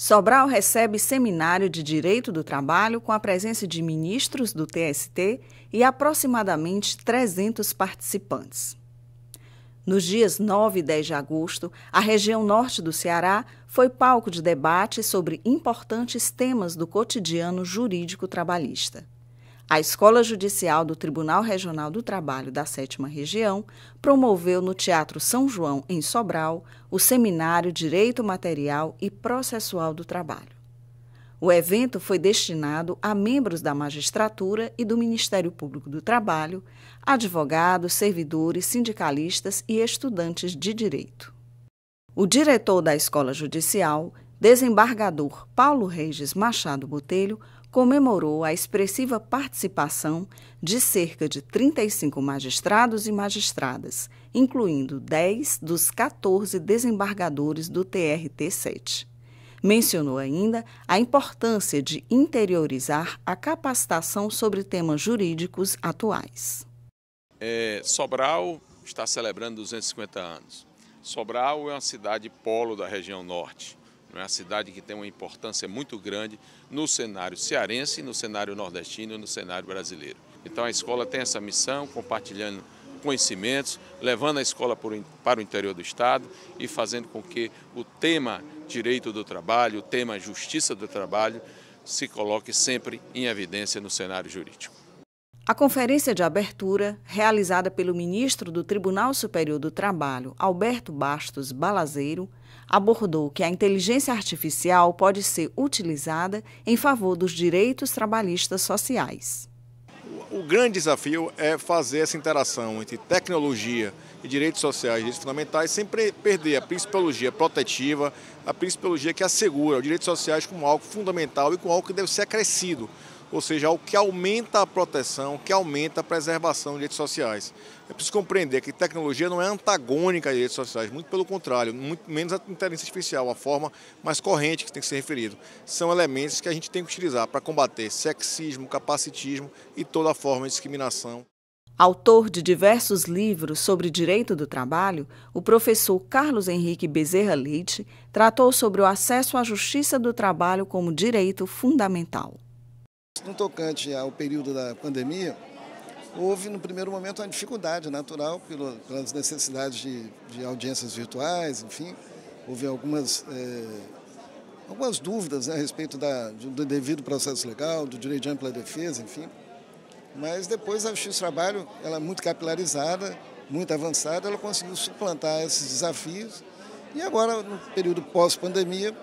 Sobral recebe seminário de Direito do Trabalho com a presença de ministros do TST e aproximadamente 300 participantes. Nos dias 9 e 10 de agosto, a região norte do Ceará foi palco de debate sobre importantes temas do cotidiano jurídico trabalhista. A Escola Judicial do Tribunal Regional do Trabalho da Sétima Região promoveu no Teatro São João, em Sobral, o seminário Direito Material e Processual do Trabalho. O evento foi destinado a membros da magistratura e do Ministério Público do Trabalho, advogados, servidores, sindicalistas e estudantes de direito. O diretor da Escola Judicial, desembargador Paulo Reis Machado Botelho, comemorou a expressiva participação de cerca de 35 magistrados e magistradas, incluindo 10 dos 14 desembargadores do TRT-7. Mencionou ainda a importância de interiorizar a capacitação sobre temas jurídicos atuais. É, Sobral está celebrando 250 anos. Sobral é uma cidade polo da região norte é uma cidade que tem uma importância muito grande no cenário cearense, no cenário nordestino e no cenário brasileiro. Então a escola tem essa missão, compartilhando conhecimentos, levando a escola para o interior do Estado e fazendo com que o tema direito do trabalho, o tema justiça do trabalho, se coloque sempre em evidência no cenário jurídico. A conferência de abertura, realizada pelo ministro do Tribunal Superior do Trabalho, Alberto Bastos Balazeiro, abordou que a inteligência artificial pode ser utilizada em favor dos direitos trabalhistas sociais. O grande desafio é fazer essa interação entre tecnologia e direitos sociais, direitos fundamentais, sem perder a principologia protetiva, a principologia que assegura os direitos sociais como algo fundamental e como algo que deve ser acrescido ou seja, o que aumenta a proteção, que aumenta a preservação de direitos sociais. É preciso compreender que tecnologia não é antagônica a direitos sociais, muito pelo contrário, muito menos a inteligência artificial, a forma mais corrente que tem que ser referido. São elementos que a gente tem que utilizar para combater sexismo, capacitismo e toda forma de discriminação. Autor de diversos livros sobre direito do trabalho, o professor Carlos Henrique Bezerra Leite tratou sobre o acesso à justiça do trabalho como direito fundamental. No tocante ao período da pandemia, houve no primeiro momento uma dificuldade natural pelas necessidades de, de audiências virtuais, enfim, houve algumas, é, algumas dúvidas né, a respeito da, do devido processo legal, do direito de ampla defesa, enfim. Mas depois a Justiça do Trabalho, ela é muito capilarizada, muito avançada, ela conseguiu suplantar esses desafios e agora, no período pós-pandemia,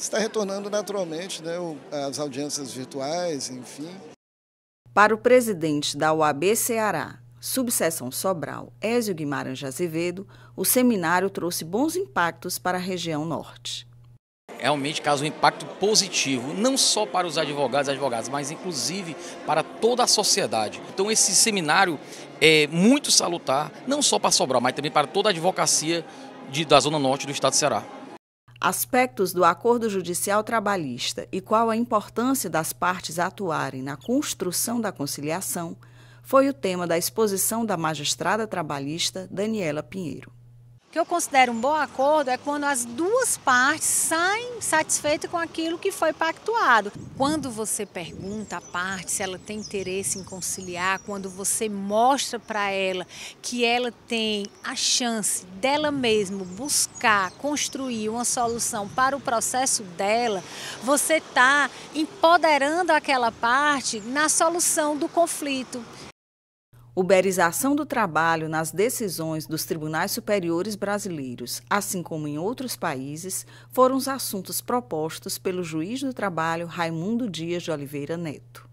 está retornando naturalmente né, as audiências virtuais, enfim. Para o presidente da UAB Ceará, subseção Sobral, Ézio Guimarães Azevedo, o seminário trouxe bons impactos para a região norte. Realmente causa um impacto positivo, não só para os advogados e advogadas, mas inclusive para toda a sociedade. Então esse seminário é muito salutar, não só para Sobral, mas também para toda a advocacia de, da Zona Norte do Estado de Ceará aspectos do acordo judicial trabalhista e qual a importância das partes atuarem na construção da conciliação foi o tema da exposição da magistrada trabalhista Daniela Pinheiro. O que eu considero um bom acordo é quando as duas partes saem satisfeitas com aquilo que foi pactuado. Quando você pergunta à parte se ela tem interesse em conciliar, quando você mostra para ela que ela tem a chance dela mesma buscar construir uma solução para o processo dela, você está empoderando aquela parte na solução do conflito uberização do trabalho nas decisões dos tribunais superiores brasileiros, assim como em outros países, foram os assuntos propostos pelo juiz do trabalho Raimundo Dias de Oliveira Neto.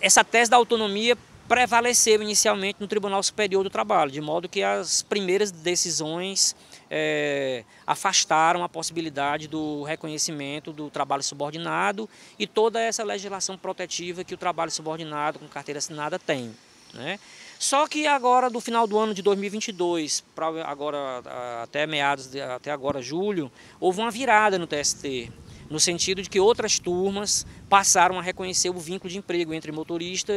Essa tese da autonomia prevaleceu inicialmente no Tribunal Superior do Trabalho, de modo que as primeiras decisões é, afastaram a possibilidade do reconhecimento do trabalho subordinado e toda essa legislação protetiva que o trabalho subordinado com carteira assinada tem. Né? Só que agora, do final do ano de 2022, para agora até meados, de, até agora julho, houve uma virada no TST, no sentido de que outras turmas passaram a reconhecer o vínculo de emprego entre motorista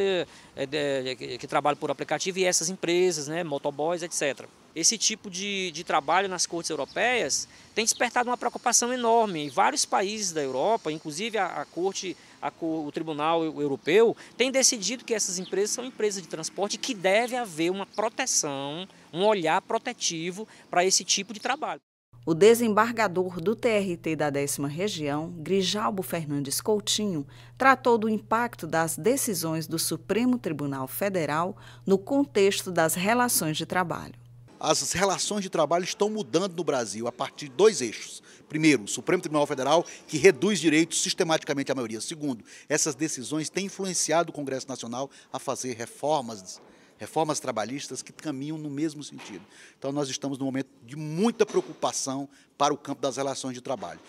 de, que trabalha por aplicativo e essas empresas, né, motoboys, etc. esse tipo de, de trabalho nas cortes europeias tem despertado uma preocupação enorme. Em vários países da Europa, inclusive a, a corte, a, o Tribunal Europeu, tem decidido que essas empresas são empresas de transporte que deve haver uma proteção, um olhar protetivo para esse tipo de trabalho. O desembargador do TRT da décima região, Grijalbo Fernandes Coutinho, tratou do impacto das decisões do Supremo Tribunal Federal no contexto das relações de trabalho. As relações de trabalho estão mudando no Brasil a partir de dois eixos. Primeiro, o Supremo Tribunal Federal, que reduz direitos sistematicamente à maioria. Segundo, essas decisões têm influenciado o Congresso Nacional a fazer reformas reformas trabalhistas que caminham no mesmo sentido. Então, nós estamos num momento de muita preocupação para o campo das relações de trabalho.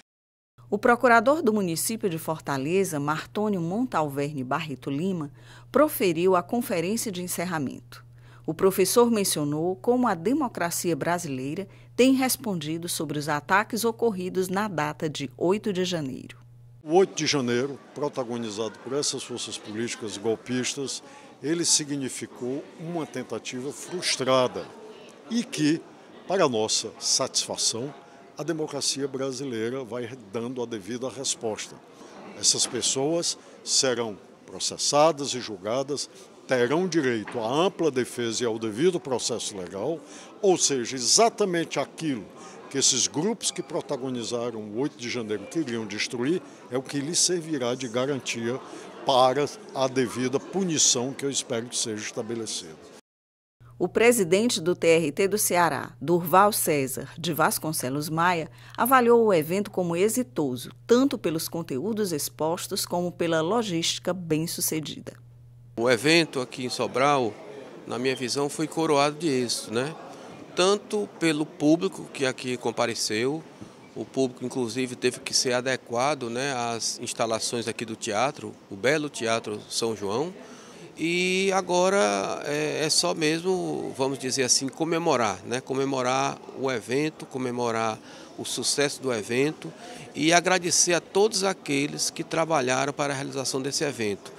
O procurador do município de Fortaleza, Martônio Montalverne Barreto Lima, proferiu a conferência de encerramento. O professor mencionou como a democracia brasileira tem respondido sobre os ataques ocorridos na data de 8 de janeiro. O 8 de janeiro, protagonizado por essas forças políticas golpistas, ele significou uma tentativa frustrada e que, para nossa satisfação, a democracia brasileira vai dando a devida resposta. Essas pessoas serão processadas e julgadas, terão direito à ampla defesa e ao devido processo legal, ou seja, exatamente aquilo que esses grupos que protagonizaram o 8 de janeiro queriam destruir é o que lhes servirá de garantia para a devida punição que eu espero que seja estabelecida. O presidente do TRT do Ceará, Durval César de Vasconcelos Maia, avaliou o evento como exitoso, tanto pelos conteúdos expostos como pela logística bem-sucedida. O evento aqui em Sobral, na minha visão, foi coroado de êxito, né? Tanto pelo público que aqui compareceu, o público, inclusive, teve que ser adequado né, às instalações aqui do teatro, o belo Teatro São João. E agora é, é só mesmo, vamos dizer assim, comemorar, né? comemorar o evento, comemorar o sucesso do evento e agradecer a todos aqueles que trabalharam para a realização desse evento.